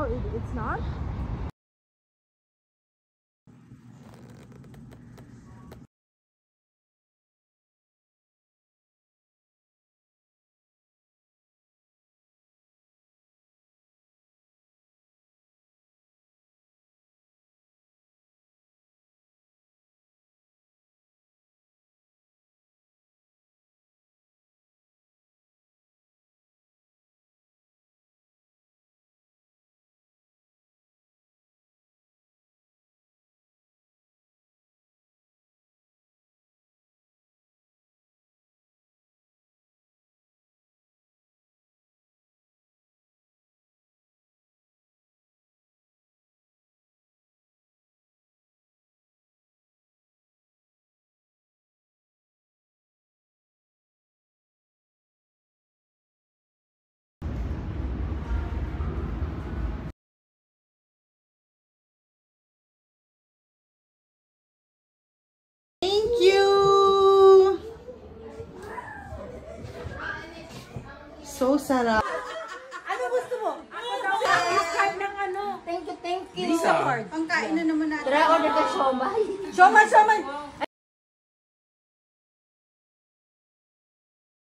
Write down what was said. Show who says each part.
Speaker 1: Oh, it, it's not?
Speaker 2: So sarap.
Speaker 3: Ano gusto mo? Ako daw ang card ng ano.
Speaker 4: Thank you, thank you.
Speaker 2: Ang kain na naman natin.
Speaker 4: Tara, order ka siomay.
Speaker 3: Siomay, siomay.